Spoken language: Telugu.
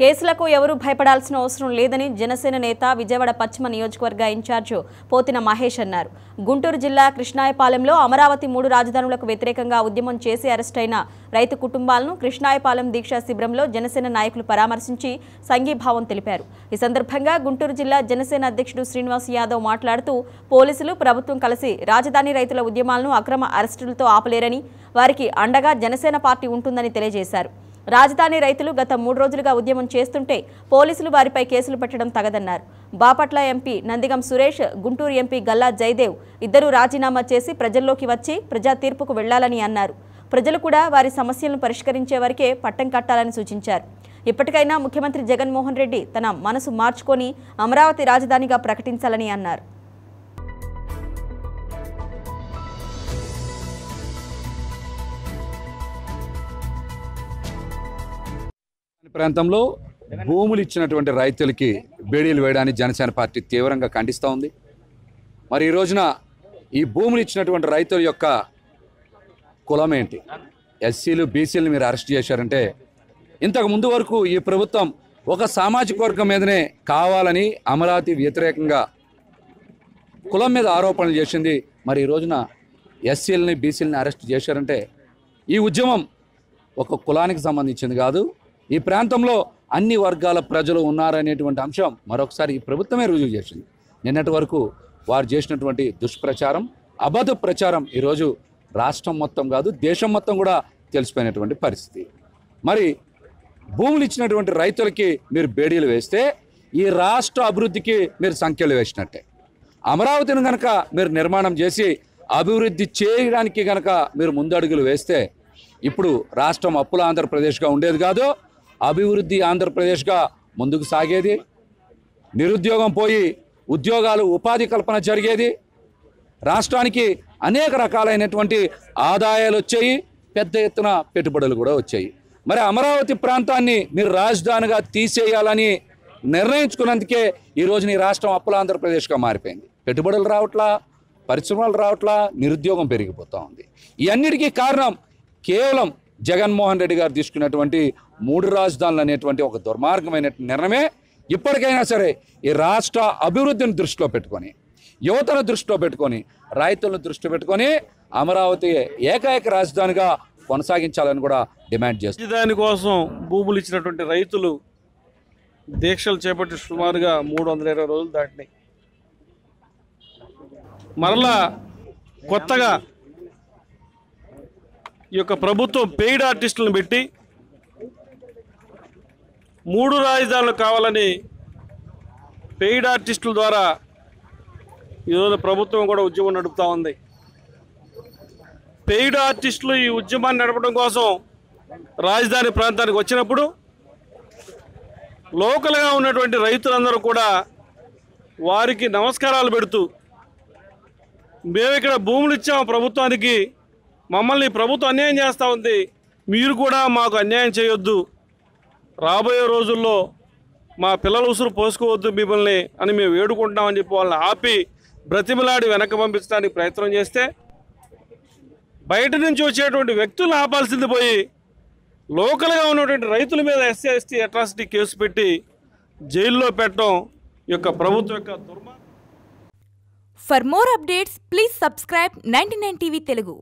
కేసులకు ఎవరూ భయపడాల్సిన అవసరం లేదని జనసేన నేత విజయవాడ పశ్చిమ నియోజకవర్గ ఇన్ఛార్జు పోతిన మహేష్ అన్నారు. గుంటూరు జిల్లా కృష్ణాయపాలెంలో అమరావతి మూడు రాజధానులకు వ్యతిరేకంగా ఉద్యమం చేసి అరెస్టైన రైతు కుటుంబాలను కృష్ణాయపాలెం దీక్షా శిబిరంలో జనసేన నాయకులు పరామర్శించి సంఘీభావం తెలిపారు. ఈ సందర్భంగా గుంటూరు జిల్లా జనసేన అధ్యక్షుడు శ్రీనివాస్ యాదవ్ మాట్లాడుతూ పోలీసులు ప్రభుత్వం కలిసి రాజధాని రైతుల ఉద్యమాలను అక్రమ అరెస్టులతో ఆపలేరని వారికి అండగా జనసేన పార్టీ ఉంటుందని తెలియజేశారు. రాజధాని రైతులు గత మూడు రోజులుగా ఉద్యమం చేస్తుంటే పోలీసులు వారిపై కేసులు పెట్టడం తగదన్నారు. బాపట్ల ఎంపీ నందిగం సురేష్ గుంటూరు ఎంపీ గల్లా జయదేవ్ ఇద్దరూ రాజీనామా చేసి ప్రజల్లోకి వచ్చి ప్రజా తీర్పుకు వెళ్ళాలని అన్నారు. ప్రజలు కూడా వారి సమస్యలను పరిష్కరించే వరకే పట్టం కట్టాలని సూచించారు. ఇప్పటికైనా ముఖ్యమంత్రి జగన్మోహన్ రెడ్డి తన మనసు మార్చుకొని అమరావతి రాజధానిగా ప్రకటించాలని అన్నారు. ప్రాంతంలో భూములు ఇచ్చినటువంటి రైతులకి బేడీలు వేయడాన్ని జనసేన పార్టీ తీవ్రంగా ఖండిస్తూ ఉంది. మరి ఈ రోజున ఈ భూములు ఇచ్చినటువంటి రైతుల యొక్క కులం ఏంటి? ఎస్సీలు బీసీలు మీరు అరెస్ట్ చేశారంటే ఇంతకు ముందు వరకు ఈ ప్రభుత్వం ఒక సామాజిక వర్గం మీదనే కావాలని అమరావతి వ్యతిరేకంగా కులం మీద ఆరోపణలు చేసింది. మరి ఈ రోజున ఎస్సీలని బీసీలని అరెస్ట్ చేశారంటే ఈ ఉద్యమం ఒక కులానికి సంబంధించింది కాదు. ఈ ప్రాంతంలో అన్ని వర్గాల ప్రజలు ఉన్నారనేటువంటి అంశం మరొకసారి ఈ ప్రభుత్వమే రుజువు చేసింది. నిన్నటి వరకు వారు చేసినటువంటి దుష్ప్రచారం అబద్ధ ప్రచారం ఈరోజు రాష్ట్రం మొత్తం కాదు దేశం మొత్తం కూడా తెలిసిపోయినటువంటి పరిస్థితి. మరి భూములు ఇచ్చినటువంటి రైతులకి మీరు బేడీలు వేస్తే ఈ రాష్ట్ర అభివృద్ధికి మీరు సంఖ్యలు వేసినట్టే. అమరావతిని కనుక మీరు నిర్మాణం చేసి అభివృద్ధి చేయడానికి కనుక మీరు ముందడుగులు వేస్తే ఇప్పుడు రాష్ట్రం అప్పుల ఆంధ్రప్రదేశ్గా ఉండేది కాదు అభివృద్ధి ఆంధ్రప్రదేశ్గా ముందుకు సాగేది. నిరుద్యోగం పోయి ఉద్యోగాలు ఉపాధి కల్పన జరిగేది. రాష్ట్రానికి అనేక రకాలైనటువంటి ఆదాయాలు వచ్చాయి. పెద్ద ఎత్తున పెట్టుబడులు కూడా వచ్చాయి. మరి అమరావతి ప్రాంతాన్ని మీరు రాజధానిగా తీసేయాలని నిర్ణయించుకున్నందుకే ఈ నీ రాష్ట్రం అప్పుల ఆంధ్రప్రదేశ్గా మారిపోయింది. పెట్టుబడులు రావట్లా పరిశ్రమలు రావట్లా నిరుద్యోగం పెరిగిపోతూ ఉంది. ఇవన్నిటికీ కారణం కేవలం జగన్మోహన్ రెడ్డి గారు తీసుకున్నటువంటి మూడు రాజధానులు అనేటువంటి ఒక దుర్మార్గమైన నిర్ణయమే ఇప్పటికైనా సరే ఈ రాష్ట్ర అభివృద్ధిని దృష్టిలో పెట్టుకొని యువతను దృష్టిలో పెట్టుకొని రైతులను దృష్టిలో పెట్టుకొని అమరావతి ఏకైక రాజధానిగా కొనసాగించాలని కూడా డిమాండ్ చేస్తుంది దానికోసం భూములు ఇచ్చినటువంటి రైతులు దీక్షలు చేపట్టి సుమారుగా మూడు వందల ఇరవై రోజులు దాటినాయి. మరలా కొత్తగా ఈ యొక్క ప్రభుత్వం పెయిడ్ ఆర్టిస్టులను పెట్టి మూడు రాజధానులు కావాలని పెయిడ్ ఆర్టిస్టుల ద్వారా ఈరోజు ప్రభుత్వం కూడా ఉద్యమం నడుపుతూ ఉంది. పెయిడ్ ఆర్టిస్టులు ఈ ఉద్యమాన్ని నడపడం కోసం రాజధాని ప్రాంతానికి వచ్చినప్పుడు లోకల్గా ఉన్నటువంటి రైతులందరూ కూడా వారికి నమస్కారాలు పెడుతూ మేము ఇక్కడ భూములు ఇచ్చాము ప్రభుత్వానికి మమ్మల్ని ప్రభుత్వం అన్యాయం చేస్తూ ఉంది మీరు కూడా మాకు అన్యాయం చేయొద్దు రాబోయే రోజుల్లో మా పిల్లల ఉసురు పోసుకోవద్దు మిమ్మల్ని అని మేము వేడుకుంటున్నామని చెప్పి వాళ్ళని ఆపి బ్రతిమలాడి వెనక పంపించడానికి ప్రయత్నం చేస్తే బయట నుంచి వచ్చేటువంటి వ్యక్తులను ఆపాల్సింది పోయి లోకల్గా ఉన్నటువంటి రైతుల మీద ఎస్సీ ఎస్టీ అట్రాసిటీ కేసు పెట్టి జైల్లో పెట్టడం యొక్క ప్రభుత్వం యొక్క దుర్మార్గం For more updates, please subscribe 99 TV Telugu.